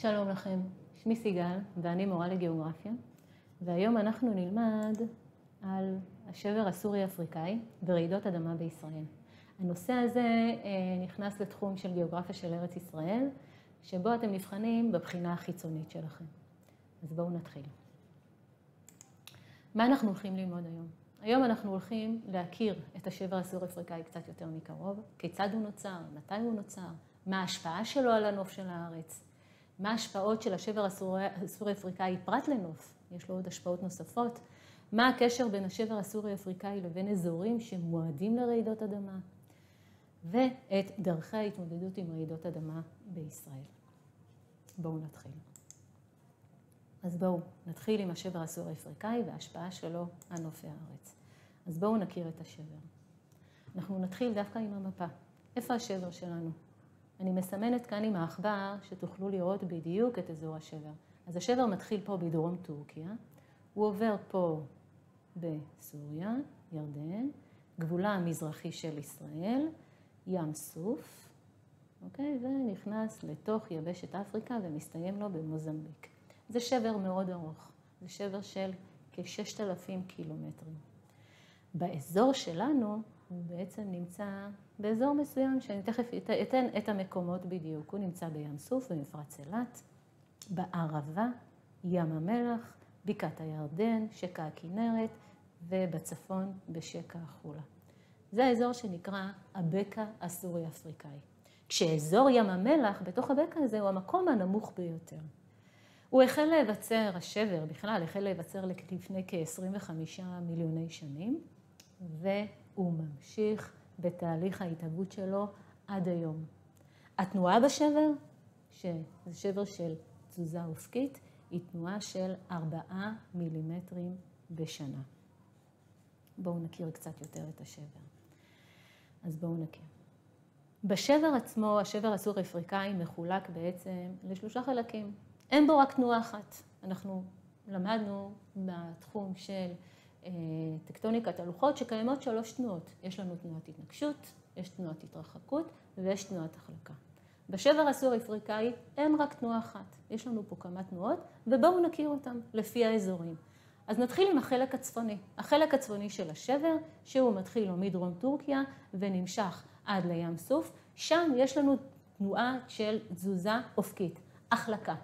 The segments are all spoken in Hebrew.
שלום לכם, שמי סיגל ואני מורה לגיאוגרפיה והיום אנחנו נלמד על השבר הסורי-אפריקאי ורעידות אדמה בישראל. הנושא הזה אה, נכנס לתחום של גיאוגרפיה של ארץ ישראל, שבו אתם נבחנים בבחינה החיצונית שלכם. אז בואו נתחיל. מה אנחנו הולכים ללמוד היום? היום אנחנו הולכים להכיר את השבר הסורי-אפריקאי קצת יותר מקרוב, כיצד הוא נוצר, מתי הוא נוצר, מה ההשפעה שלו על הנוף של הארץ, מה ההשפעות של השבר הסורי-אפריקאי פרט לנוף, יש לו עוד השפעות נוספות, מה הקשר בין השבר הסורי-אפריקאי לבין אזורים שמועדים לרעידות אדמה, ואת דרכי ההתמודדות עם רעידות אדמה בישראל. בואו נתחיל. אז בואו נתחיל עם השבר הסורי-אפריקאי וההשפעה שלו על נופי הארץ. אז בואו נכיר את השבר. אנחנו נתחיל דווקא עם המפה. איפה השבר שלנו? אני מסמנת כאן עם העכבר שתוכלו לראות בדיוק את אזור השבר. אז השבר מתחיל פה בדרום טורקיה, הוא עובר פה בסוריה, ירדן, גבולה המזרחי של ישראל, ים סוף, אוקיי? ונכנס לתוך יבשת אפריקה ומסתיים לו במוזמביק. זה שבר מאוד ארוך, זה שבר של כ-6,000 קילומטרים. באזור שלנו הוא בעצם נמצא באזור מסוים, שאני תכף אתן את המקומות בדיוק. הוא נמצא בים סוף, במפרץ אילת, בערבה, ים המלח, בקעת הירדן, שקע הכנרת, ובצפון בשקע החולה. זה האזור שנקרא הבקע הסורי-אפריקאי. כשאזור ים המלח, בתוך הבקע הזה, הוא המקום הנמוך ביותר. הוא החל להיווצר, השבר בכלל, החל להיווצר לפני כ-25 מיליוני שנים, והוא ממשיך בתהליך ההתהוות שלו עד היום. התנועה בשבר, שזה שבר של תזוזה אופקית, היא תנועה של 4 מילימטרים בשנה. בואו נכיר קצת יותר את השבר. אז בואו נכיר. בשבר עצמו, השבר הסורי-אפריקאי מחולק בעצם לשלושה חלקים. אין בו רק תנועה אחת. אנחנו למדנו בתחום של טקטוניקת הלוחות שקיימות שלוש תנועות. יש לנו תנועת התנגשות, יש תנועת התרחקות ויש תנועת החלקה. בשבר הסורי-אפריקאי אין רק תנועה אחת, יש לנו פה כמה תנועות, ובואו נכיר אותן לפי האזורים. אז נתחיל עם החלק הצפוני. החלק הצפוני של השבר, שהוא מתחיל מדרום טורקיה ונמשך עד לים סוף, שם יש לנו תנועה של תזוזה אופקית, החלקה.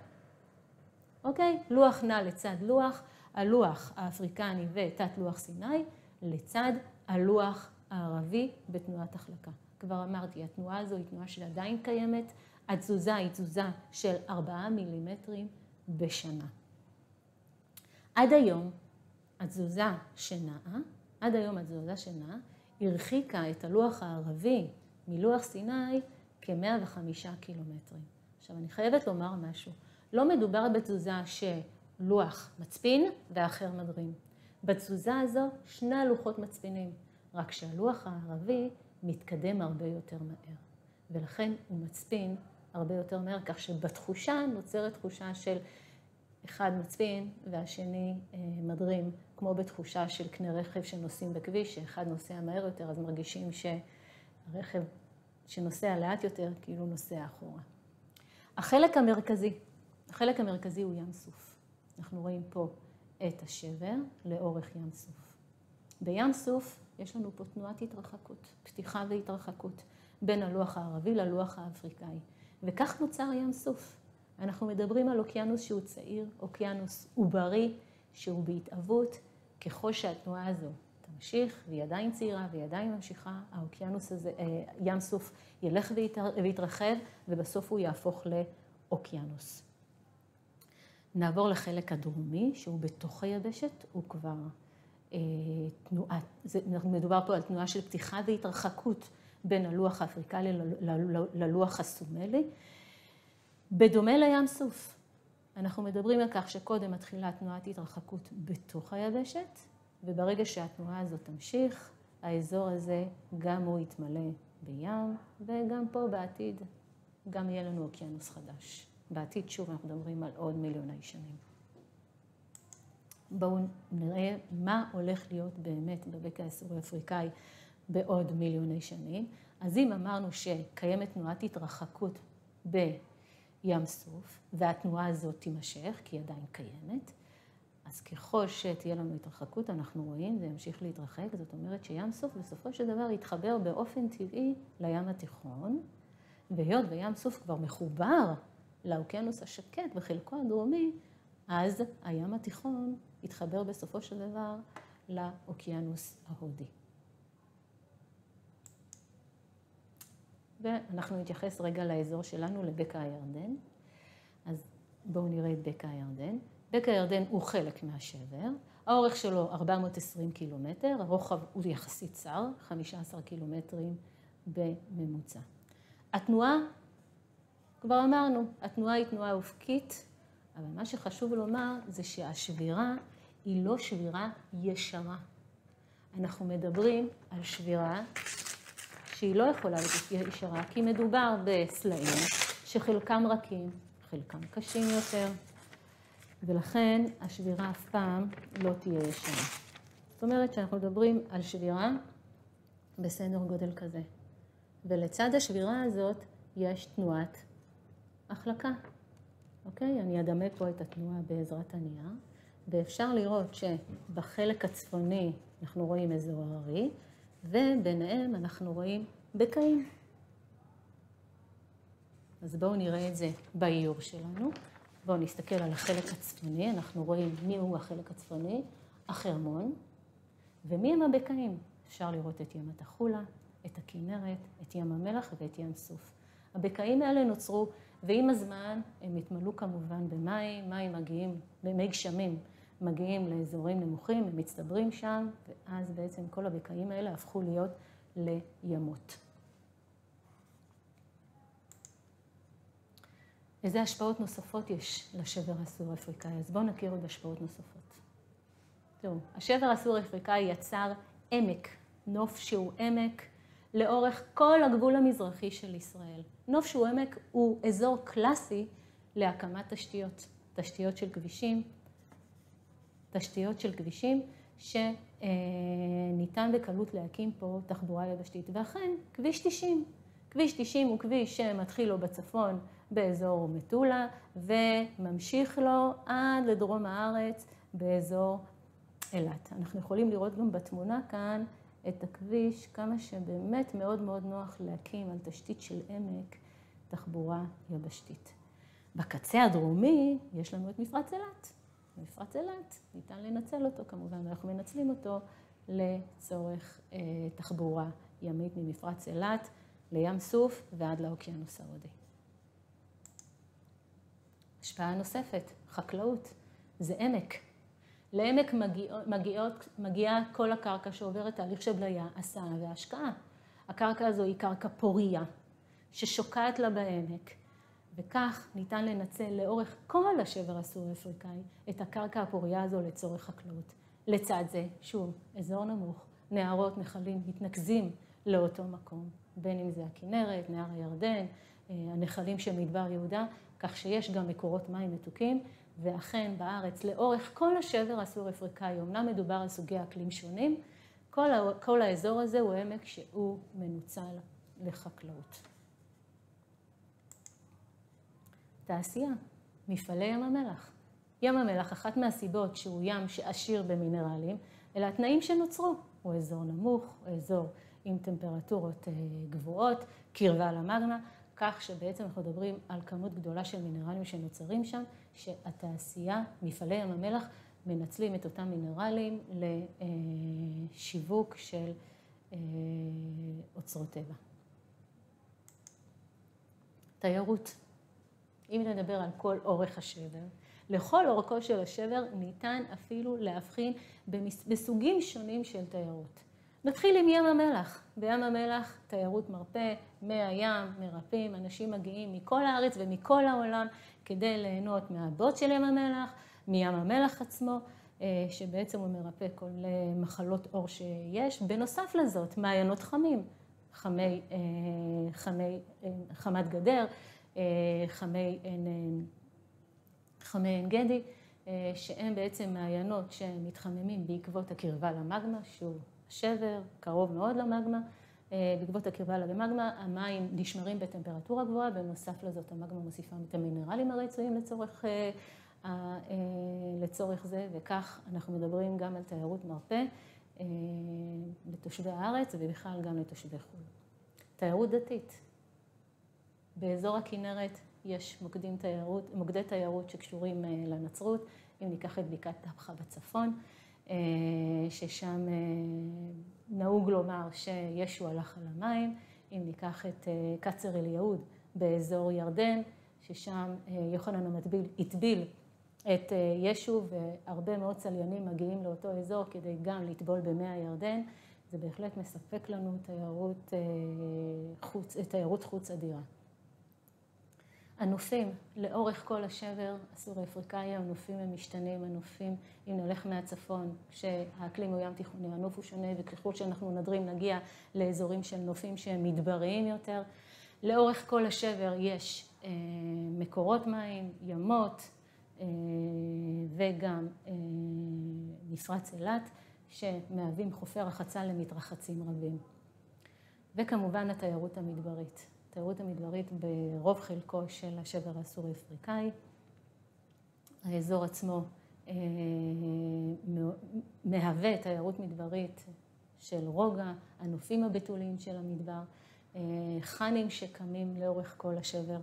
אוקיי? לוח נע לצד לוח, הלוח האפריקני ותת לוח סיני, לצד הלוח הערבי בתנועת החלקה. כבר אמרתי, התנועה הזו היא תנועה שעדיין קיימת, התזוזה היא תזוזה של 4 מילימטרים בשנה. עד היום התזוזה שנעה, עד היום התזוזה שנעה, הרחיקה את הלוח הערבי מלוח סיני כ-105 קילומטרים. עכשיו, אני חייבת לומר משהו. לא מדובר בתזוזה שלוח מצפין ואחר מדרים. בתזוזה הזו שני הלוחות מצפינים, רק שהלוח הערבי מתקדם הרבה יותר מהר, ולכן הוא מצפין הרבה יותר מהר, כך שבתחושה נוצרת תחושה של אחד מצפין והשני אה, מדרים, כמו בתחושה של קנה רכב שנוסעים בכביש, שאחד נוסע מהר יותר, אז מרגישים שהרכב שנוסע לאט יותר, כאילו נוסע אחורה. החלק המרכזי, החלק המרכזי הוא ים סוף. אנחנו רואים פה את השבר לאורך ים סוף. בים סוף יש לנו פה תנועת התרחקות, פתיחה והתרחקות, בין הלוח הערבי ללוח האפריקאי. וכך נוצר ים סוף. אנחנו מדברים על אוקיינוס שהוא צעיר, אוקיינוס עוברי, שהוא בהתהוות. ככל שהתנועה הזו תמשיך, והיא עדיין צעירה והיא עדיין ממשיכה, האוקיינוס הזה, אה, ים סוף ילך ויתרחב, ובסוף הוא יהפוך לאוקיינוס. נעבור לחלק הדרומי, שהוא בתוך היבשת, הוא כבר אה, תנועה, זה, מדובר פה על תנועה של פתיחה והתרחקות בין הלוח האפריקאי ללוח הסומלי. בדומה לים סוף, אנחנו מדברים על כך שקודם מתחילה תנועת התרחקות בתוך היבשת, וברגע שהתנועה הזאת תמשיך, האזור הזה גם הוא יתמלא בים, וגם פה בעתיד גם יהיה לנו אוקיינוס חדש. בעתיד, שוב, אנחנו מדברים על עוד מיליוני שנים. בואו נראה מה הולך להיות באמת בבקע הסורי-אפריקאי בעוד מיליוני שנים. אז אם אמרנו שקיימת תנועת התרחקות ב... ים סוף, והתנועה הזאת תימשך, כי היא עדיין קיימת. אז ככל שתהיה לנו התרחקות, אנחנו רואים, זה ימשיך להתרחק, זאת אומרת שים סוף בסופו של דבר יתחבר באופן טבעי לים התיכון, והיות וים סוף כבר מחובר לאוקיינוס השקט בחלקו הדרומי, אז הים התיכון יתחבר בסופו של דבר לאוקיינוס ההודי. ואנחנו נתייחס רגע לאזור שלנו, לבקע הירדן. אז בואו נראה את בקע הירדן. בקע הירדן הוא חלק מהשבר, האורך שלו 420 קילומטר, הרוחב הוא יחסית צר, 15 קילומטרים בממוצע. התנועה, כבר אמרנו, התנועה היא תנועה אופקית, אבל מה שחשוב לומר זה שהשבירה היא לא שבירה ישרה. אנחנו מדברים על שבירה שהיא לא יכולה להיות ישרה, כי מדובר בסלעים שחלקם רכים, חלקם קשים יותר, ולכן השבירה אף פעם לא תהיה ישרה. זאת אומרת שאנחנו מדברים על שבירה בסדר גודל כזה. ולצד השבירה הזאת יש תנועת החלקה. אוקיי? אני אדמה פה את התנועה בעזרת הנייר, ואפשר לראות שבחלק הצפוני אנחנו רואים אזור הררי, וביניהם אנחנו רואים בקעים. אז בואו נראה את זה באיור שלנו. בואו נסתכל על החלק הצפוני, אנחנו רואים מי הוא החלק הצפוני, החרמון, ומי הם הבקעים. אפשר לראות את ים התחולה, את הכנרת, את ים המלח ואת ים סוף. הבקעים האלה נוצרו, ועם הזמן הם התמלאו כמובן במים, מים מגיעים, במי גשמים מגיעים לאזורים נמוכים, הם מצטברים שם, ואז בעצם כל הבקעים האלה הפכו להיות לימות. איזה השפעות נוספות יש לשבר הסור-אפריקאי? אז בואו נכיר עוד השפעות נוספות. תראו, השבר הסור-אפריקאי יצר עמק, נוף שהוא עמק, לאורך כל הגבול המזרחי של ישראל. נוף שהוא עמק הוא אזור קלאסי להקמת תשתיות, תשתיות של כבישים, תשתיות של כבישים שניתן בקלות להקים פה תחבורה יבשתית. ואכן, כביש 90. כביש 90 הוא כביש שמתחיל לו בצפון באזור מטולה וממשיך לו עד לדרום הארץ באזור אילת. אנחנו יכולים לראות גם בתמונה כאן את הכביש, כמה שבאמת מאוד מאוד נוח להקים על תשתית של עמק תחבורה יבשתית. בקצה הדרומי יש לנו את מפרץ אילת. מפרץ אילת, ניתן לנצל אותו כמובן, אנחנו מנצלים אותו לצורך אה, תחבורה ימית ממפרץ אילת לים סוף ועד לאוקיינוס ההודי. השפעה נוספת, חקלאות, זה עמק. לעמק מגיע, מגיעות, מגיעה כל הקרקע שעוברת תהליך של בליה, הסעה והשקעה. הקרקע הזו היא קרקע פוריה, ששוקעת לה בעמק, וכך ניתן לנצל לאורך כל השבר הסורי-אפריקאי את הקרקע הפוריה הזו לצורך חקלאות. לצד זה, שוב, אזור נמוך, נהרות, נחלים, מתנקזים לאותו מקום, בין אם זה הכנרת, נהר הירדן, אה, הנחלים של מדבר יהודה, כך שיש גם מקורות מים מתוקים, ואכן בארץ, לאורך כל השבר הסורי-אפריקאי, אמנם מדובר על סוגי אקלים שונים, כל, כל האזור הזה הוא עמק שהוא מנוצל לחקלאות. תעשייה, מפעלי ים המלח. ים המלח, אחת מהסיבות שהוא ים שעשיר במינרלים, אלה התנאים שנוצרו. הוא אזור נמוך, הוא אזור עם טמפרטורות אה, גבוהות, קרבה למגמה, כך שבעצם אנחנו מדברים על כמות גדולה של מינרלים שנוצרים שם, שהתעשייה, מפעלי ים המלח, מנצלים את אותם מינרלים לשיווק של אה, אוצרות טבע. תיירות. אם נדבר על כל אורך השבר, לכל אורכו של השבר ניתן אפילו להבחין בסוגים שונים של תיירות. נתחיל עם ים המלח. בים המלח תיירות מרפא, מי הים, מרפאים, אנשים מגיעים מכל הארץ ומכל העולם כדי ליהנות מהבוט של ים המלח, מים המלח עצמו, אה, שבעצם הוא מרפא כל מחלות עור שיש. בנוסף לזאת, מעיינות חמים, חמי, אה, חמי, אה, חמת גדר, חמי עין, חמי עין גדי, שהם בעצם מעיינות שמתחממים בעקבות הקרבה למגמה, שהוא שבר, קרוב מאוד למגמה, בעקבות הקרבה למגמה, המים נשמרים בטמפרטורה גבוהה, בנוסף לזאת המגמה מוסיפה את המינרלים הרצויים לצורך, לצורך זה, וכך אנחנו מדברים גם על תיירות מרפא לתושבי הארץ ובכלל גם לתושבי חו"ל. תיירות דתית. באזור הכנרת יש תיירות, מוקדי תיירות שקשורים לנצרות, אם ניקח את בקעת טבחה בצפון, ששם נהוג לומר שישו הלך על המים, אם ניקח את קצר אל יהוד באזור ירדן, ששם יוחנן המטביל הטביל את ישו והרבה מאוד צליינים מגיעים לאותו אזור כדי גם לטבול במי הירדן, זה בהחלט מספק לנו תיירות חוץ, תיירות חוץ אדירה. הנופים לאורך כל השבר הסורי-אפריקאי, הנופים הם משתנים, הנופים, אם נלך מהצפון, כשהאקלים הוא ים תיכוני, הנוף הוא שונה, וככל שאנחנו נדרים נגיע לאזורים של נופים שהם מדבריים יותר. לאורך כל השבר יש מקורות מים, ימות וגם מפרץ אילת, שמהווים חופי רחצה למתרחצים רבים. וכמובן התיירות המדברית. התיירות המדברית ברוב חלקו של השבר הסורי-אפריקאי. האזור עצמו מהווה תיירות מדברית של רוגע, הנופים הבתוליים של המדבר, חאנים שקמים לאורך כל השבר,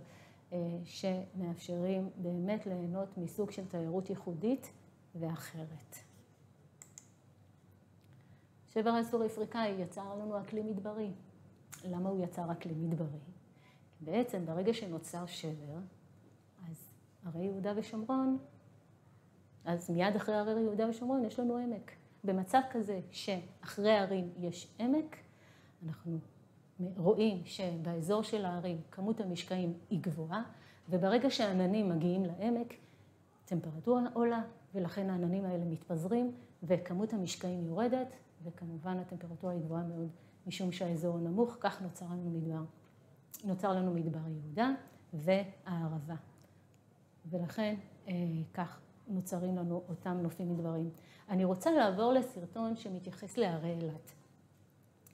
שמאפשרים באמת ליהנות מסוג של תיירות ייחודית ואחרת. השבר הסורי-אפריקאי יצר לנו אקלים מדברי. למה הוא יצר אקלים מדברי? בעצם ברגע שנוצר שבר, אז הרי יהודה ושומרון, אז מיד אחרי הרי יהודה ושומרון יש לנו עמק. במצב כזה שאחרי הערים יש עמק, אנחנו רואים שבאזור של הערים כמות המשקעים היא גבוהה, וברגע שהעננים מגיעים לעמק, טמפרטורה עולה, ולכן העננים האלה מתפזרים, וכמות המשקעים יורדת, וכמובן הטמפרטורה היא גבוהה מאוד, משום שהאזור נמוך, כך נוצר לנו מדבר. נוצר לנו מדבר יהודה והערבה. ולכן כך נוצרים לנו אותם נופים מדבריים. אני רוצה לעבור לסרטון שמתייחס להרי אילת.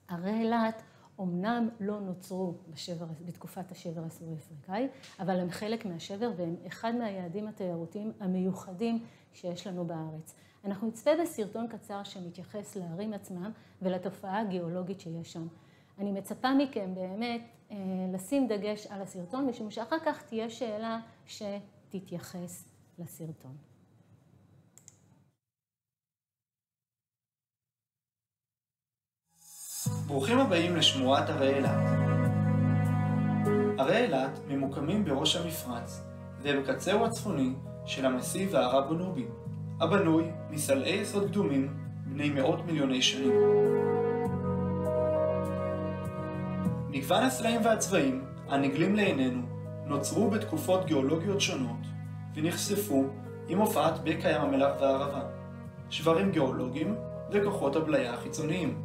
הרי אילת אומנם לא נוצרו בשבר, בתקופת השבר הסורי-אפריקאי, אבל הם חלק מהשבר והם אחד מהיעדים התיירותיים המיוחדים שיש לנו בארץ. אנחנו נצפה בסרטון קצר שמתייחס לערים עצמם ולתופעה הגיאולוגית שיש שם. אני מצפה מכם באמת לשים דגש על הסרטון, משום שאחר כך תהיה שאלה שתתייחס לסרטון. ברוכים הבאים לשמורת הרי אילת. הרי אילת ממוקמים בראש המפרץ ובקצהו הצפוני של המסיב הערב-נובי, הבנוי מסלעי יסוד קדומים בני מאות מיליוני שנים. מגוון הסלעים והצבעים, הנגלים לעינינו, נוצרו בתקופות גיאולוגיות שונות ונחשפו עם הופעת בקע ים המלח והערבה, שברים גיאולוגיים וכוחות הבליה החיצוניים.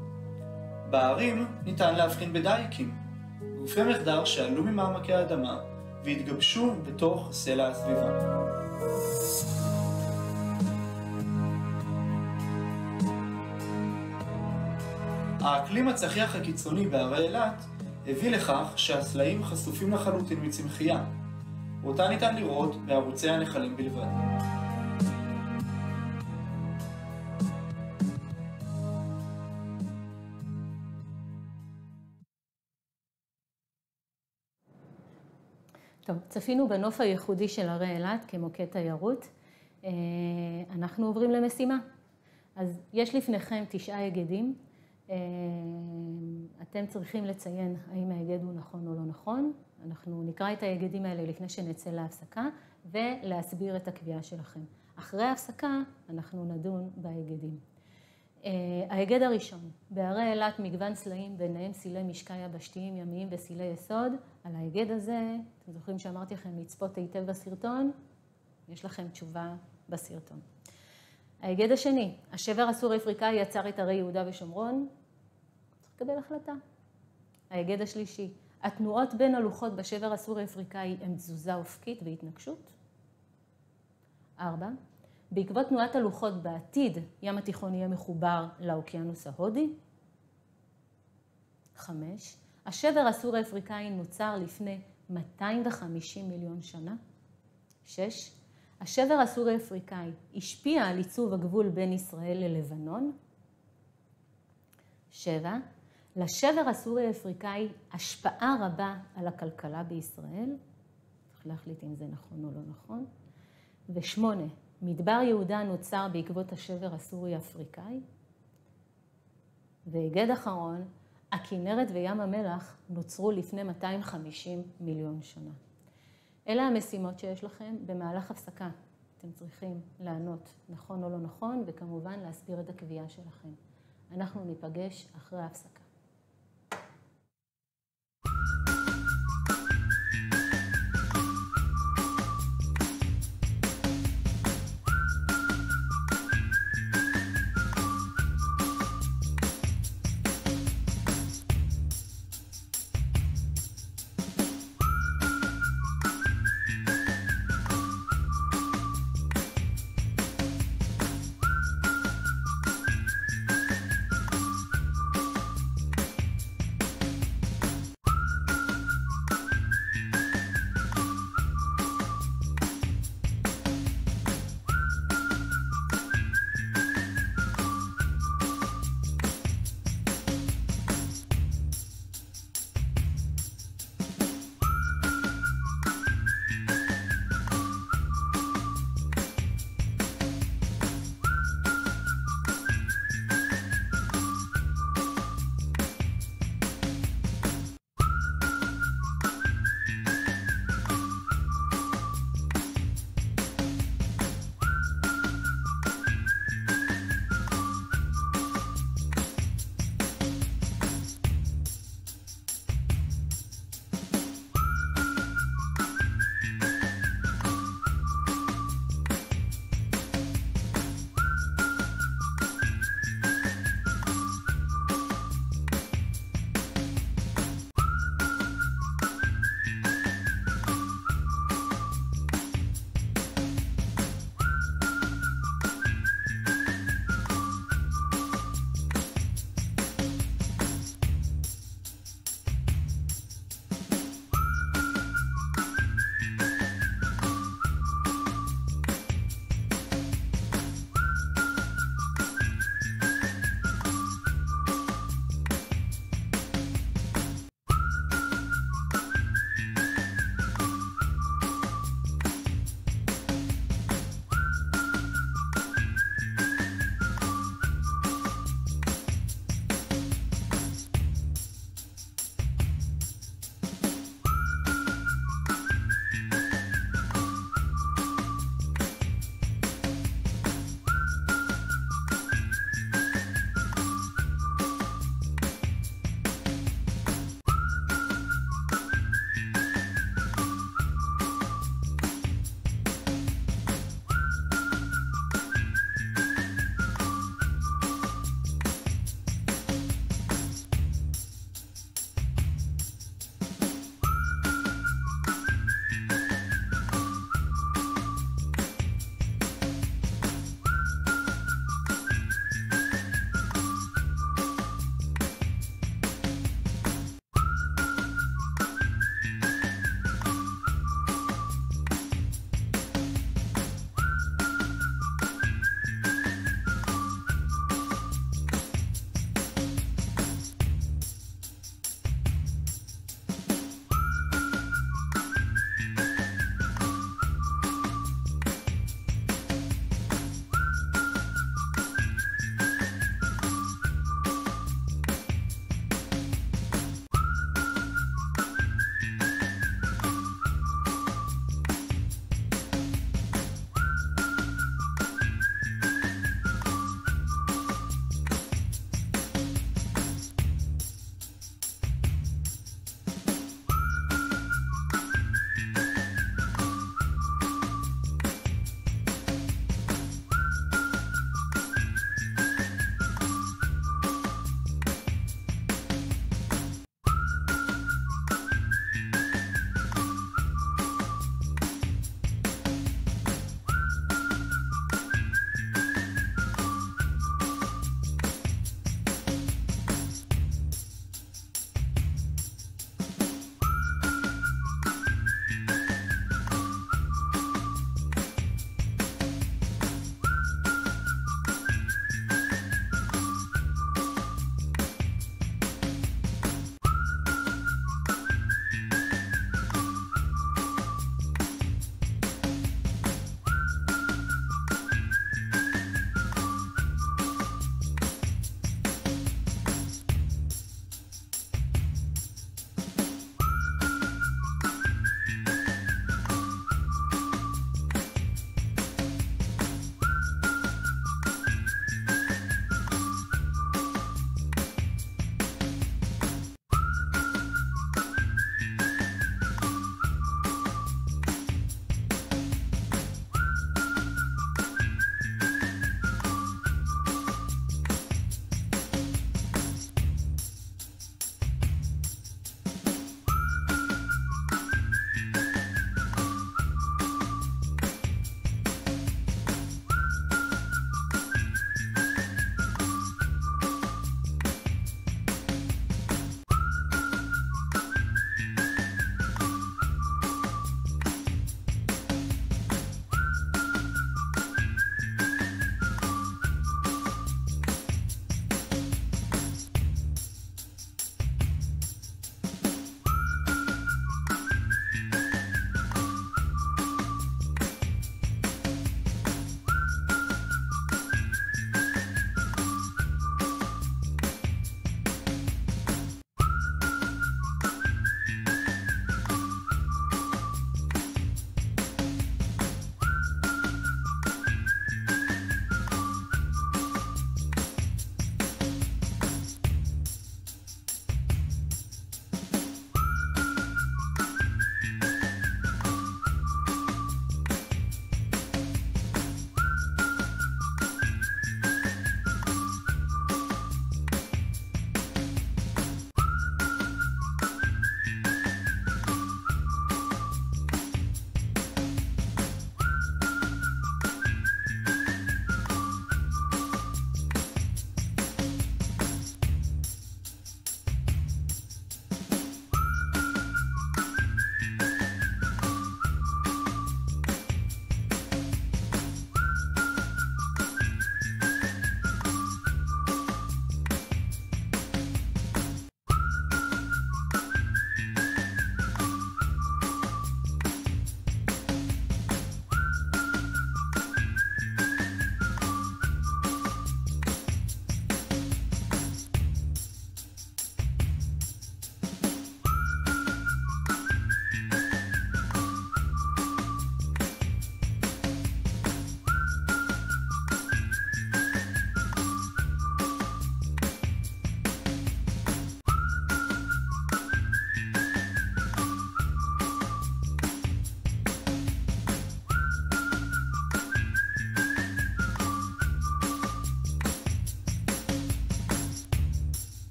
בהרים ניתן להבחין בדייקים, גופי מחדר שעלו ממעמקי האדמה והתגבשו בתוך סלע הסביבה. האקלים הצחיח הקיצוני בהרי אילת הביא לכך שהסלעים חשופים לחלוטין מצמחייה, ואותה ניתן לראות בערוצי הנחלים בלבד. טוב, צפינו בנוף הייחודי של הרי אילת כמוקד תיירות. אנחנו עוברים למשימה. אז יש לפניכם תשעה היגדים. אתם צריכים לציין האם ההיגד הוא נכון או לא נכון. אנחנו נקרא את ההיגדים האלה לפני שנצא להפסקה, ולהסביר את הקביעה שלכם. אחרי ההפסקה אנחנו נדון בהיגדים. ההיגד הראשון, בהרי אילת מגוון סלעים, ביניהם סילי משקע יבשתיים, ימיים וסילי יסוד. על ההיגד הזה, אתם זוכרים שאמרתי לכם לצפות היטב בסרטון? יש לכם תשובה בסרטון. ההיגד השני, השבר הסורי-אפריקאי יצר את הרי יהודה ושומרון. צריך לקבל החלטה. ההיגד השלישי, התנועות בין הלוחות בשבר הסורי-אפריקאי הן תזוזה אופקית והתנגשות. ארבע, בעקבות תנועת הלוחות בעתיד, ים התיכון יהיה מחובר לאוקיינוס ההודי. חמש, השבר הסורי-אפריקאי נוצר לפני 250 מיליון שנה. שש, השבר הסורי-אפריקאי השפיע על עיצוב הגבול בין ישראל ללבנון. שבע, לשבר הסורי-אפריקאי השפעה רבה על הכלכלה בישראל. צריך להחליט אם זה נכון או לא נכון. ושמונה, מדבר יהודה נוצר בעקבות השבר הסורי-אפריקאי. והיגד אחרון, הכנרת וים המלח נוצרו לפני 250 מיליון שנה. אלה המשימות שיש לכם במהלך הפסקה. אתם צריכים לענות נכון או לא נכון, וכמובן להסביר את הקביעה שלכם. אנחנו ניפגש אחרי ההפסקה.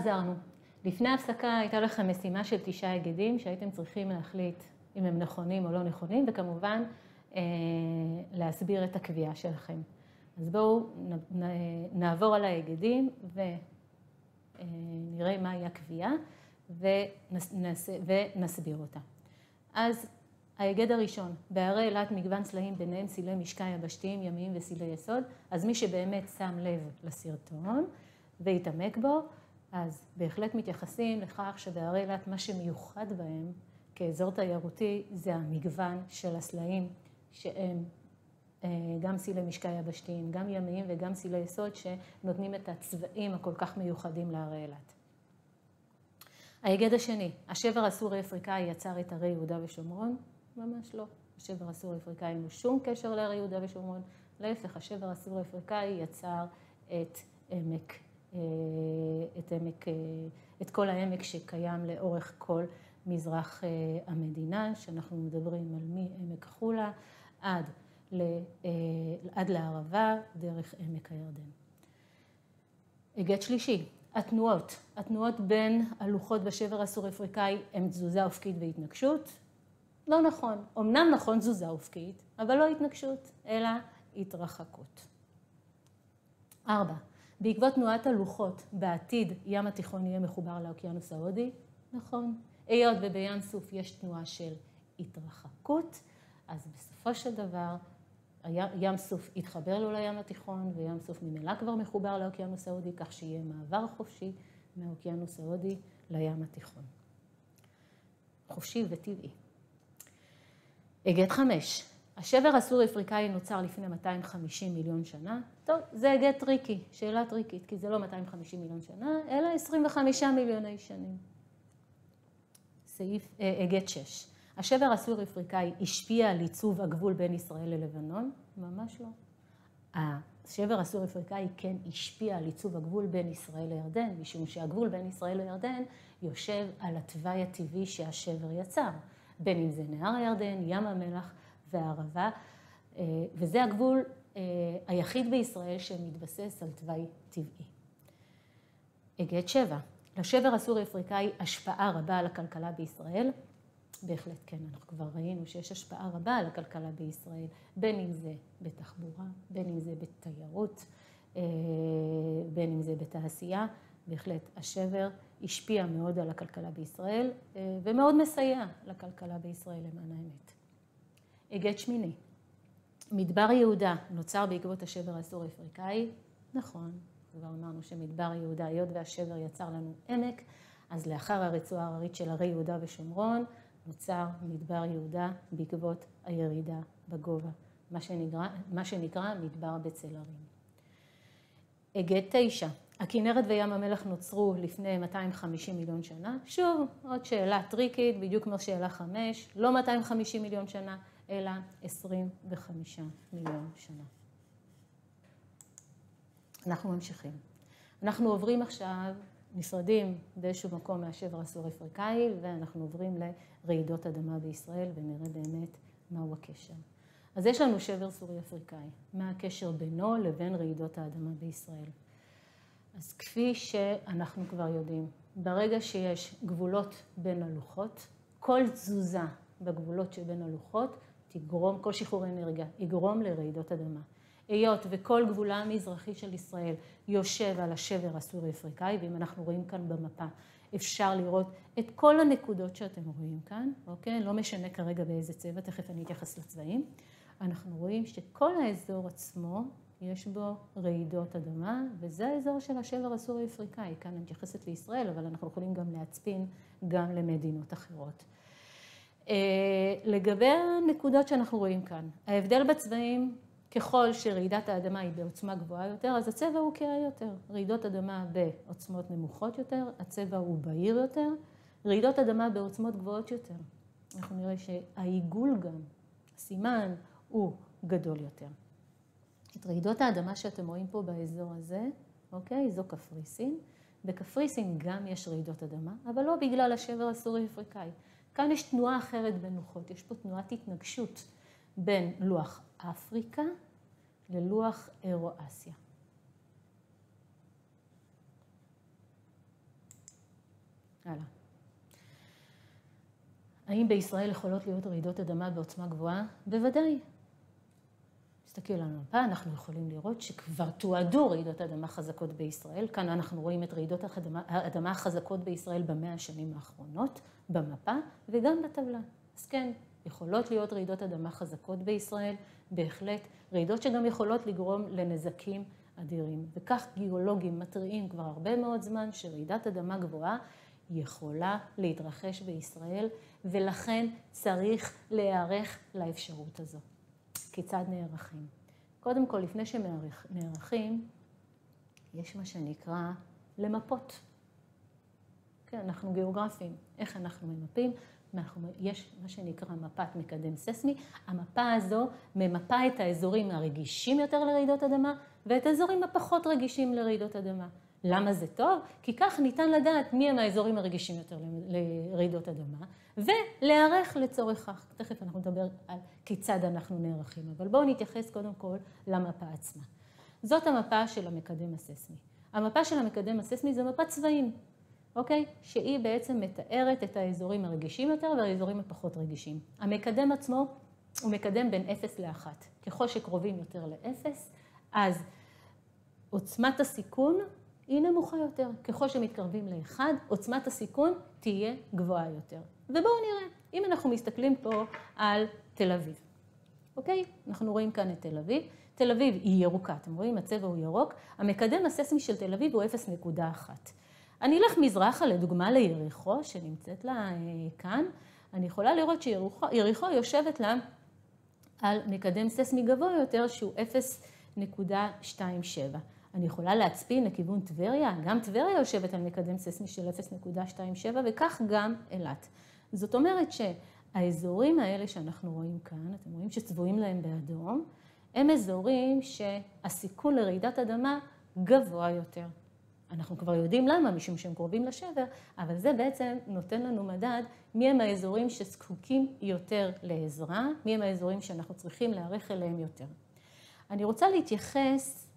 חזרנו. לפני ההפסקה הייתה לכם משימה של תשעה היגדים שהייתם צריכים להחליט אם הם נכונים או לא נכונים, וכמובן אה, להסביר את הקביעה שלכם. אז בואו נעבור על ההיגדים ונראה מהי הקביעה ונסביר אותה. אז ההיגד הראשון, בהרי אילת מגוון סלעים ביניהם סילי משקע יבשתיים, ימיים וסילי יסוד, אז מי שבאמת שם לב לסרטון והתעמק בו, אז בהחלט מתייחסים לכך שבהרי אילת מה שמיוחד בהם כאזור תיירותי זה המגוון של הסלעים שהם אה, גם סילי משקע יבשתיים, גם ימיים וגם סילי יסוד שנותנים את הצבעים הכל כך מיוחדים להרי אילת. ההיגד השני, השבר הסורי-אפריקאי יצר את הרי יהודה ושומרון? ממש לא. השבר הסורי-אפריקאי אין לו שום קשר להרי יהודה ושומרון, להפך, השבר הסורי-אפריקאי יצר את עמק, את עמק, אה, את כל העמק שקיים לאורך כל מזרח המדינה, שאנחנו מדברים על מעמק חולה עד אה, עד לערבה דרך עמק הירדן. היגד שלישי, התנועות. התנועות בין הלוחות בשבר הסורי-אפריקאי הן תזוזה אופקית והתנגשות. לא נכון. אמנם נכון תזוזה אופקית, אבל לא התנגשות, אלא התרחקות. ארבע, בעקבות תנועת הלוחות בעתיד ים התיכון יהיה מחובר לאוקיינוס ההודי? נכון. היות ובים סוף יש תנועה של התרחקות, אז בסופו של דבר ים סוף יתחבר לו לים התיכון, וים סוף ממילא כבר מחובר לאוקיינוס ההודי, כך שיהיה מעבר חופשי מהאוקיינוס ההודי לים התיכון. חופשי וטבעי. היגד חמש, השבר הסורי-אפריקאי נוצר לפני 250 מיליון שנה. טוב, זה היגד טריקי, שאלה טריקית, כי זה לא 250 מיליון שנה, אלא 25 מיליוני שנים. סעיף, אה, היגד שש, השבר הסורי-אפריקאי השפיע על עיצוב הגבול בין ישראל ללבנון? ממש לא. השבר הסורי-אפריקאי כן השפיע על עיצוב הגבול בין ישראל לירדן, משום שהגבול בין ישראל לירדן יושב על התוואי הטבעי שהשבר יצר, בין אם זה נהר הירדן, ים המלח והערבה, אה, וזה הגבול אה, היחיד בישראל שמתבסס על תוואי טבעי. היגד שבע, לשבר הסורי-אפריקאי השפעה רבה על הכלכלה בישראל, בהחלט כן, אנחנו כבר ראינו שיש השפעה רבה על הכלכלה בישראל, בין אם זה בתחבורה, בין אם זה בתיירות, אה, בין אם זה בתעשייה, בהחלט השבר השפיע מאוד על הכלכלה בישראל ומאוד מסייע לכלכלה בישראל למען האמת. היגד שמיני, מדבר יהודה נוצר בעקבות השבר הסורי-אפריקאי, נכון, כבר אמרנו שמדבר יהודה, היות והשבר יצר לנו עמק, אז לאחר הרצועה ההררית של הרי יהודה ושומרון, נוצר מדבר יהודה בעקבות הירידה בגובה, מה שנקרא, מה שנקרא מדבר בצל הרים. היגד תשע, הכנרת וים המלח נוצרו לפני 250 מיליון שנה. שוב, עוד שאלה טריקית, בדיוק כמו שאלה חמש, לא 250 מיליון שנה, אלא 25 מיליון שנה. אנחנו ממשיכים. אנחנו עוברים עכשיו נפרדים באיזשהו מקום מהשבר הסורי-אפריקאי, ואנחנו עוברים לרעידות אדמה בישראל, ונראה באמת מהו הקשר. אז יש לנו שבר סורי-אפריקאי. מה הקשר בינו לבין רעידות האדמה בישראל? אז כפי שאנחנו כבר יודעים, ברגע שיש גבולות בין הלוחות, כל תזוזה בגבולות שבין הלוחות תגרום, כל שחרור אנרגיה יגרום לרעידות אדמה. היות וכל גבולה המזרחי של ישראל יושב על השבר הסורי-אפריקאי, ואם אנחנו רואים כאן במפה, אפשר לראות את כל הנקודות שאתם רואים כאן, אוקיי? לא משנה כרגע באיזה צבע, תכף אני אתייחס לצבעים. אנחנו רואים שכל האזור עצמו, יש בו רעידות אדמה, וזה האזור של השבר הסורי-אפריקאי. כאן אני מתייחסת לישראל, אבל אנחנו יכולים גם להצפין גם למדינות אחרות. אה, לגבי הנקודות שאנחנו רואים כאן, ההבדל בצבעים ככל שרעידת האדמה היא בעוצמה גבוהה יותר, אז הצבע הוא כהה יותר. רעידות אדמה בעוצמות נמוכות יותר, הצבע הוא בהיר יותר. רעידות אדמה בעוצמות גבוהות יותר. אנחנו נראה שהעיגול גם, הסימן, הוא גדול יותר. את רעידות האדמה שאתם רואים פה באזור הזה, אוקיי? זו קפריסין. בקפריסין גם יש רעידות אדמה, אבל לא בגלל השבר הסורי-אפריקאי. כאן יש תנועה אחרת בין לוחות, יש פה תנועת התנגשות בין לוח אפריקה ללוח אירו-אסיה. הלאה. האם בישראל יכולות להיות רעידות אדמה בעוצמה גבוהה? בוודאי. נסתכל על המפה, אנחנו יכולים לראות שכבר תועדו רעידות אדמה חזקות בישראל. כאן אנחנו רואים את רעידות האדמה החזקות בישראל במאה השנים האחרונות, במפה וגם בטבלה. אז כן, יכולות להיות רעידות אדמה חזקות בישראל, בהחלט, רעידות שגם יכולות לגרום לנזקים אדירים. וכך גיאולוגים מתריעים כבר הרבה מאוד זמן שרעידת אדמה גבוהה יכולה להתרחש בישראל, ולכן צריך להיערך לאפשרות הזו. כיצד נערכים? קודם כל, לפני שנערכים, יש מה שנקרא למפות. כן, אנחנו גיאוגרפים. איך אנחנו ממפים? אנחנו, יש מה שנקרא מפת מקדם ססמי. המפה הזו ממפה את האזורים הרגישים יותר לרעידות אדמה ואת האזורים הפחות רגישים לרעידות אדמה. למה זה טוב? כי כך ניתן לדעת מי הם האזורים הרגישים יותר לרעידות אדמה, ולהיערך לצורך כך. תכף אנחנו נדבר על כיצד אנחנו נערכים, אבל בואו נתייחס קודם כל למפה עצמה. זאת המפה של המקדם הססמי. המפה של המקדם הססמי זה מפת צבעים, אוקיי? שהיא בעצם מתארת את האזורים הרגישים יותר והאזורים הפחות רגישים. המקדם עצמו הוא מקדם בין 0 ל-1. ככל שקרובים יותר ל-0, אז עוצמת הסיכון היא נמוכה יותר. ככל שמתקרבים ל-1, עוצמת הסיכון תהיה גבוהה יותר. ובואו נראה, אם אנחנו מסתכלים פה על תל אביב, אוקיי? אנחנו רואים כאן את תל אביב. תל אביב היא ירוקה, אתם רואים? הצבע הוא ירוק. המקדם הססמי של תל אביב הוא 0.1. אני אלך מזרחה, לדוגמה ליריחו, שנמצאת לה אה, כאן. אני יכולה לראות שיריחו יושבת לה על מקדם ססמי גבוה יותר, שהוא 0.27. אני יכולה להצפין לכיוון טבריה, גם טבריה יושבת על מקדם ססמי של 0.27 וכך גם אילת. זאת אומרת שהאזורים האלה שאנחנו רואים כאן, אתם רואים שצבועים להם באדום, הם אזורים שהסיכון לרעידת אדמה גבוה יותר. אנחנו כבר יודעים למה, משום שהם קרובים לשבר, אבל זה בעצם נותן לנו מדד מי הם האזורים שזקוקים יותר לעזרה, מי הם האזורים שאנחנו צריכים להיערך אליהם יותר. אני רוצה להתייחס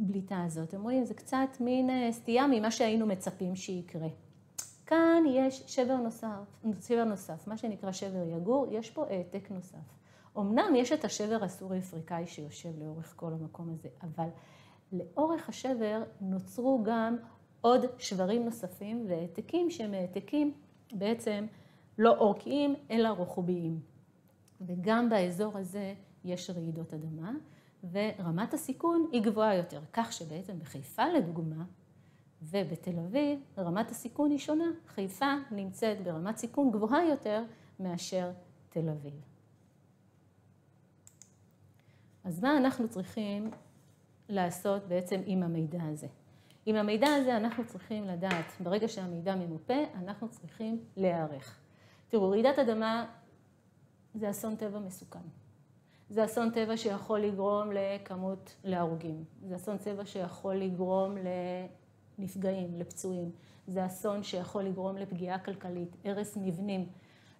הבליטה הזאת. אתם רואים, זה קצת מין אה, סטייה ממה שהיינו מצפים שיקרה. כאן יש שבר נוסף, שבר נוסף, מה שנקרא שבר יגור, יש פה העתק נוסף. אמנם יש את השבר הסורי-אפריקאי שיושב לאורך כל המקום הזה, אבל לאורך השבר נוצרו גם עוד שברים נוספים והעתקים שהם העתקים בעצם לא אורכיים אלא רוחביים. וגם באזור הזה יש רעידות אדמה. ורמת הסיכון היא גבוהה יותר. כך שבעצם בחיפה לדוגמה, ובתל אביב, רמת הסיכון היא שונה. חיפה נמצאת ברמת סיכון גבוהה יותר מאשר תל אביב. אז מה אנחנו צריכים לעשות בעצם עם המידע הזה? עם המידע הזה אנחנו צריכים לדעת, ברגע שהמידע ממופה, אנחנו צריכים להיערך. תראו, רעידת אדמה זה אסון טבע מסוכן. זה אסון טבע שיכול לגרום לכמות, להרוגים. זה אסון טבע שיכול לגרום לנפגעים, לפצועים. זה אסון שיכול לגרום לפגיעה כלכלית, הרס מבנים.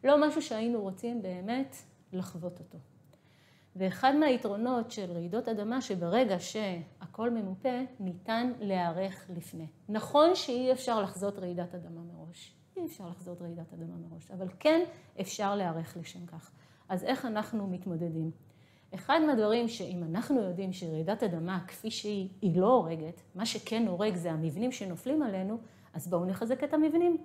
לא משהו שהיינו רוצים באמת לחוות אותו. ואחד מהיתרונות של רעידות אדמה, שברגע שהכל ממופה, ניתן להיערך לפני. נכון שאי אפשר לחזות רעידת אדמה מראש. אי אפשר לחזות רעידת אדמה מראש, אבל כן אפשר להיערך לשם כך. אז איך אנחנו מתמודדים? אחד מהדברים שאם אנחנו יודעים שרעידת אדמה כפי שהיא, היא לא הורגת, מה שכן הורג זה המבנים שנופלים עלינו, אז בואו נחזק את המבנים.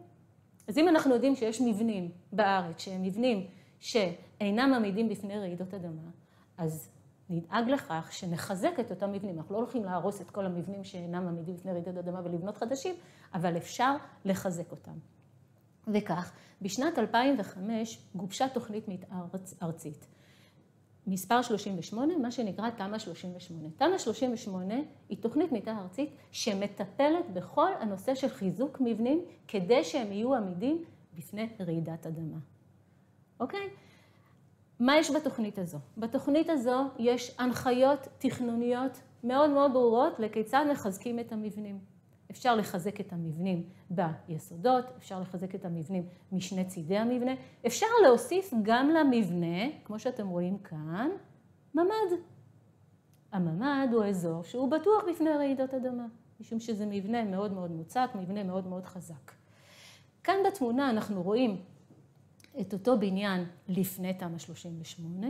אז אם אנחנו יודעים שיש מבנים בארץ שהם מבנים שאינם עמידים בפני רעידות אדמה, אז נדאג לכך שנחזק את אותם מבנים. אנחנו לא הולכים להרוס את כל המבנים שאינם עמידים בפני רעידות אדמה ולבנות חדשים, אבל אפשר לחזק אותם. וכך, בשנת 2005 גובשה תוכנית מתאר ארצית. מספר 38, מה שנקרא תמ"א 38. תמ"א 38 היא תוכנית מתאר ארצית שמטפלת בכל הנושא של חיזוק מבנים כדי שהם יהיו עמידים בפני רעידת אדמה. אוקיי? מה יש בתוכנית הזו? בתוכנית הזו יש הנחיות תכנוניות מאוד מאוד ברורות לכיצד מחזקים את המבנים. אפשר לחזק את המבנים ביסודות, אפשר לחזק את המבנים משני צידי המבנה, אפשר להוסיף גם למבנה, כמו שאתם רואים כאן, ממ"ד. הממ"ד הוא אזור שהוא בטוח בפני רעידות אדמה. משום שזה מבנה מאוד מאוד מוצק, מבנה מאוד מאוד חזק. כאן בתמונה אנחנו רואים את אותו בניין לפני תמ"א 38,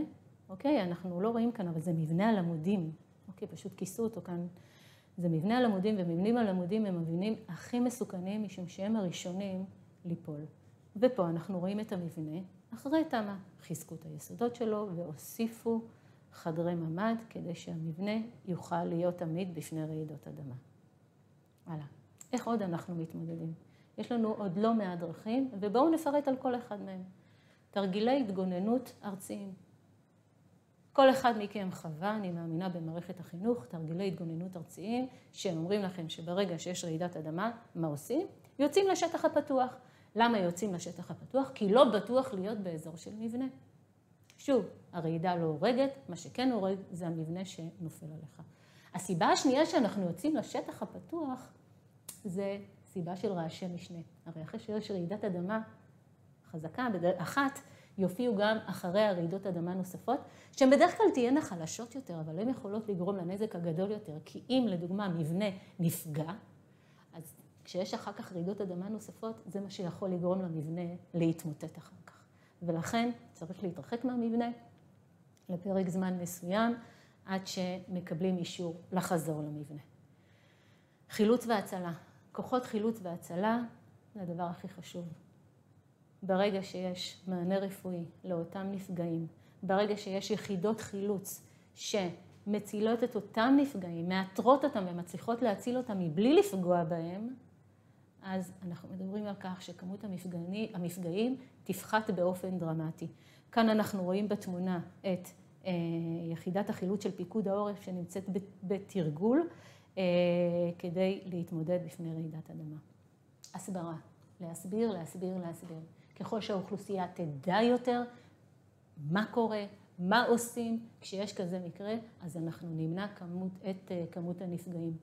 אוקיי? אנחנו לא רואים כאן, אבל זה מבנה על עמודים, אוקיי? פשוט כיסו אותו כאן. זה מבנה על עמודים, ומבנים על עמודים הם המבנים הכי מסוכנים, משום שהם הראשונים ליפול. ופה אנחנו רואים את המבנה אחרי תמ"א. חיזקו את היסודות שלו והוסיפו חדרי ממ"ד, כדי שהמבנה יוכל להיות עמיד בפני רעידות אדמה. הלאה. איך עוד אנחנו מתמודדים? יש לנו עוד לא מעט דרכים, ובואו נפרט על כל אחד מהם. תרגילי התגוננות ארציים. כל אחד מכם חווה, אני מאמינה במערכת החינוך, תרגילי התגוננות ארציים, שאומרים לכם שברגע שיש רעידת אדמה, מה עושים? יוצאים לשטח הפתוח. למה יוצאים לשטח הפתוח? כי לא בטוח להיות באזור של מבנה. שוב, הרעידה לא הורגת, מה שכן הורג זה המבנה שנופל עליך. הסיבה השנייה שאנחנו יוצאים לשטח הפתוח זה סיבה של רעשי משנה. הרי אחרי שיש רעידת אדמה חזקה, אחת, יופיעו גם אחרי הרעידות אדמה נוספות, שהן בדרך כלל תהיינה חלשות יותר, אבל הן יכולות לגרום לנזק הגדול יותר. כי אם לדוגמה מבנה נפגע, אז כשיש אחר כך רעידות אדמה נוספות, זה מה שיכול לגרום למבנה להתמוטט אחר כך. ולכן צריך להתרחק מהמבנה לפרק זמן מסוים, עד שמקבלים אישור לחזור למבנה. חילוץ והצלה. כוחות חילוץ והצלה זה הדבר הכי חשוב. ברגע שיש מענה רפואי לאותם נפגעים, ברגע שיש יחידות חילוץ שמצילות את אותם נפגעים, מאתרות אותם ומצליחות להציל אותם מבלי לפגוע בהם, אז אנחנו מדברים על כך שכמות המפגעים, המפגעים תפחת באופן דרמטי. כאן אנחנו רואים בתמונה את אה, יחידת החילוץ של פיקוד העורף שנמצאת בתרגול אה, כדי להתמודד בפני רעידת אדמה. הסברה, להסביר, להסביר, להסביר. ככל שהאוכלוסייה תדע יותר מה קורה, מה עושים כשיש כזה מקרה, אז אנחנו נמנע כמות, את אה, כמות הנפגעים.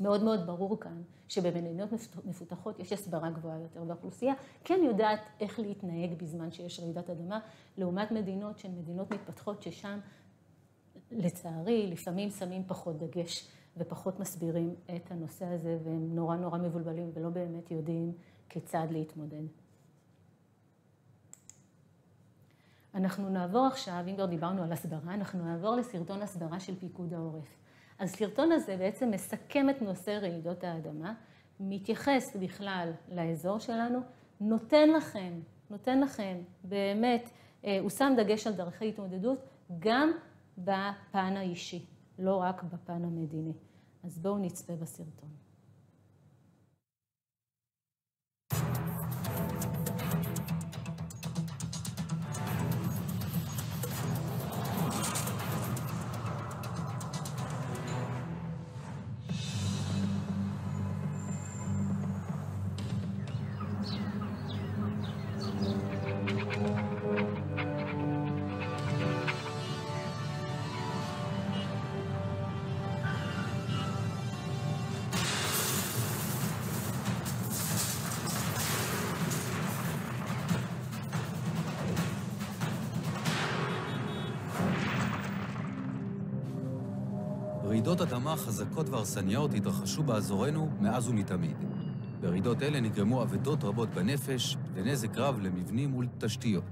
מאוד מאוד ברור כאן שבמדינות מפותחות יש הסברה גבוהה יותר, והאוכלוסייה כן יודעת איך להתנהג בזמן שיש רעידת אדמה, לעומת מדינות שהן מדינות מתפתחות ששם, לצערי, לפעמים שמים פחות דגש ופחות מסבירים את הנושא הזה, והם נורא נורא מבולבלים ולא באמת יודעים כיצד להתמודד. אנחנו נעבור עכשיו, אם כבר דיברנו על הסברה, אנחנו נעבור לסרטון הסברה של פיקוד העורף. הסרטון הזה בעצם מסכם את נושא רעידות האדמה, מתייחס בכלל לאזור שלנו, נותן לכם, נותן לכם באמת, אה, הוא שם דגש על דרכי התמודדות גם בפן האישי, לא רק בפן המדיני. אז בואו נצפה בסרטון. רעידות אדמה חזקות והרסניות התרחשו באזורנו מאז ומתמיד. ברעידות אלה נגרמו אבדות רבות בנפש ונזק רב למבנים ולתשתיות.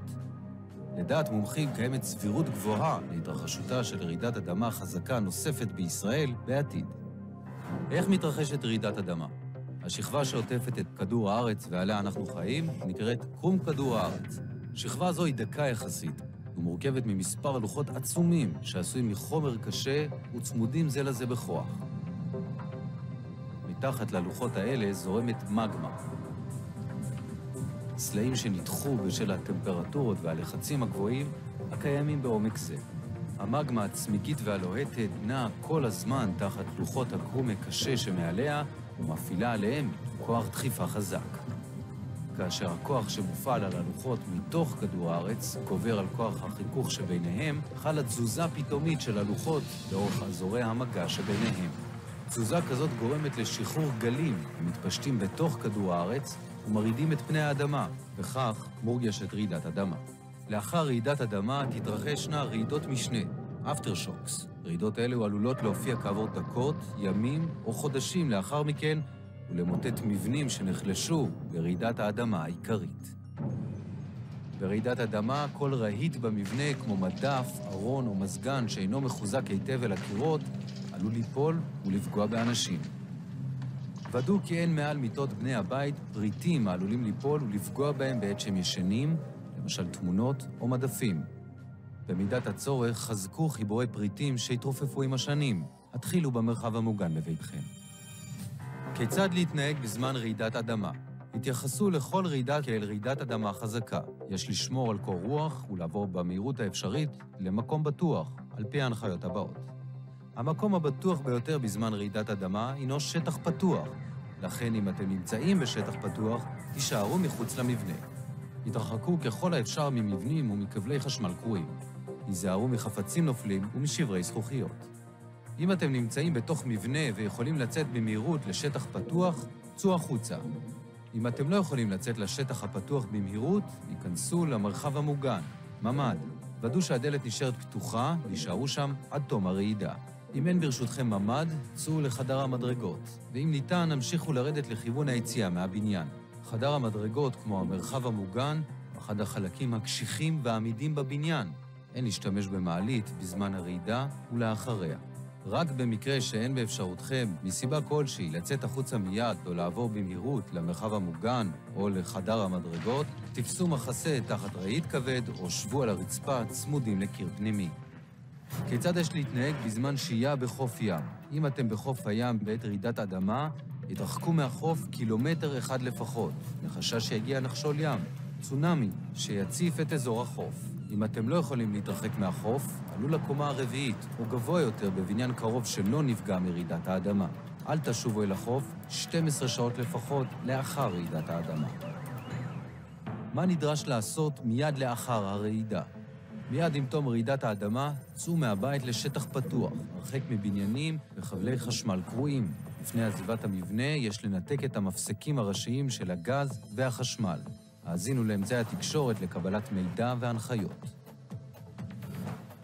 לדעת מומחים קיימת סבירות גבוהה להתרחשותה של רעידת אדמה חזקה נוספת בישראל בעתיד. איך מתרחשת רעידת אדמה? השכבה שעוטפת את כדור הארץ ועליה אנחנו חיים נקראת קרום כדור הארץ. שכבה זו היא דקה יחסית, ומורכבת ממספר לוחות עצומים שעשויים מחומר קשה וצמודים זה לזה בכוח. מתחת ללוחות האלה זורמת מגמה. סלעים שנדחו בשל הטמפרטורות והלחצים הגבוהים הקיימים בעומק זה. המגמה הצמיגית והלוהטת נעה כל הזמן תחת לוחות הקרום הקשה שמעליה ומפעילה עליהם כוח דחיפה חזק. כאשר הכוח שמופעל על הלוחות מתוך כדור הארץ גובר על כוח החיכוך שביניהם, חלה תזוזה פתאומית של הלוחות לאורך אזורי המגע שביניהם. תזוזה כזאת גורמת לשחרור גלים המתפשטים בתוך כדור הארץ ומרעידים את פני האדמה, וכך מורגשת רעידת אדמה. לאחר רעידת אדמה תתרחשנה רעידות משנה, אפטר שוקס. רעידות אלו עלולות להופיע כעבור דקות, ימים או חודשים לאחר מכן, ולמוטט מבנים שנחלשו ברעידת האדמה העיקרית. ברעידת אדמה, כל רהיט במבנה, כמו מדף, ארון או מזגן שאינו מחוזק היטב אל הקירות, עלול ליפול ולפגוע באנשים. ודאו כי אין מעל מיטות בני הבית פריטים העלולים ליפול ולפגוע בהם בעת שהם ישנים, למשל תמונות או מדפים. במידת הצורך, חזקו חיבורי פריטים שהתרופפו עם השנים. התחילו במרחב המוגן בביתכם. כיצד להתנהג בזמן רעידת אדמה? התייחסו לכל רעידה כאל רעידת אדמה חזקה. יש לשמור על קור רוח ולעבור במהירות האפשרית למקום בטוח, על פי ההנחיות הבאות. המקום הבטוח ביותר בזמן רעידת אדמה הינו שטח פתוח, לכן אם אתם נמצאים בשטח פתוח, תישארו מחוץ למבנה. התרחקו ככל האפשר ממבנים ומכבלי חשמל קרועים. היזהרו מחפצים נופלים ומשברי זכוכיות. אם אתם נמצאים בתוך מבנה ויכולים לצאת במהירות לשטח פתוח, צאו החוצה. אם אתם לא יכולים לצאת לשטח הפתוח במהירות, היכנסו למרחב המוגן, ממ"ד. ודאו שהדלת נשארת פתוחה ויישארו שם עד תום הרעידה. אם אין ברשותכם ממ"ד, צאו לחדר המדרגות, ואם ניתן, המשיכו לרדת לכיוון היציאה מהבניין. חדר המדרגות, כמו המרחב המוגן, אחד החלקים הקשיחים והעמידים בבניין. אין להשתמש במעלית בזמן הרעידה ולאחריה. רק במקרה שאין באפשרותכם, מסיבה כלשהי, לצאת החוצה מיד או לעבור במהירות למרחב המוגן או לחדר המדרגות, תפסו מחסה תחת רהיט כבד או שבו על הרצפה צמודים לקיר פנימי. כיצד יש להתנהג בזמן שהייה בחוף ים? אם אתם בחוף הים בעת רעידת אדמה, התרחקו מהחוף קילומטר אחד לפחות, מחשש שיגיע נחשול ים, צונאמי, שיציף את אזור החוף. אם אתם לא יכולים להתרחק מהחוף, עלו לקומה הרביעית או גבוה יותר בבניין קרוב שלא נפגע מרעידת האדמה. אל תשובו אל החוף 12 שעות לפחות לאחר רעידת האדמה. מה נדרש לעשות מיד לאחר הרעידה? מיד עם תום רעידת האדמה, צאו מהבית לשטח פתוח, הרחק מבניינים וחבלי חשמל קרועים. לפני עזיבת המבנה יש לנתק את המפסקים הראשיים של הגז והחשמל. האזינו לאמצעי התקשורת לקבלת מידע והנחיות.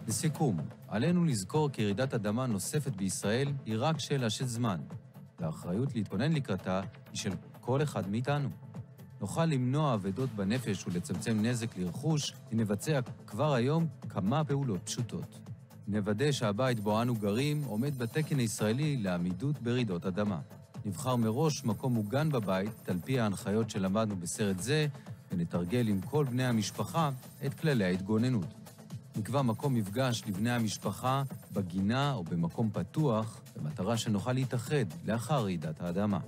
לסיכום, עלינו לזכור כי רעידת אדמה נוספת בישראל היא רק שאלה של זמן, והאחריות להתכונן לקראתה היא של כל אחד מאיתנו. נוכל למנוע אבדות בנפש ולצמצם נזק לרכוש אם נבצע כבר היום כמה פעולות פשוטות. נוודא שהבית בו אנו גרים עומד בתקן הישראלי לעמידות ברעידות אדמה. נבחר מראש מקום מוגן בבית, על פי ההנחיות שלמדנו בסרט זה, ונתרגל עם כל בני המשפחה את כללי ההתגוננות. נקבע מקום מפגש לבני המשפחה בגינה או במקום פתוח, במטרה שנוכל להתאחד לאחר רעידת האדמה.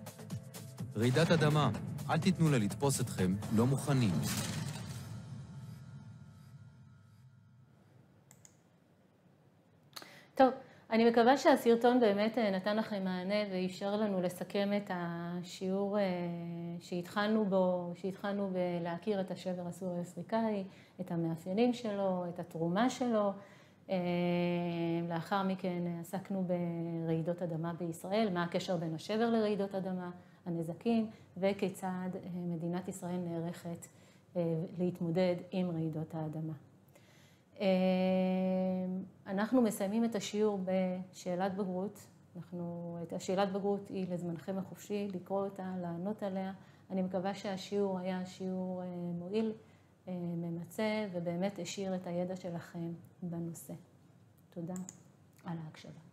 רעידת אדמה, אל תיתנו לה לתפוס אתכם לא מוכנים. טוב, אני מקווה שהסרטון באמת אה, נתן לכם מענה ואפשר לנו לסכם את השיעור אה, שהתחלנו בו, שהתחלנו בלהכיר את השבר הסורי-אפריקאי, את המאפיינים שלו, את התרומה שלו. אה, לאחר מכן עסקנו ברעידות אדמה בישראל, מה הקשר בין השבר לרעידות אדמה, הנזקים, וכיצד מדינת ישראל נערכת להתמודד עם רעידות האדמה. אמ, אנחנו מסיימים את השיעור בשאלת בגרות. אנחנו, את השאלת בגרות היא לזמנכם החופשי, לקרוא אותה, לענות עליה. אני מקווה שהשיעור היה שיעור אה, מועיל, אה, ממצה, ובאמת השאיר את הידע שלכם בנושא. תודה על ההקשבה.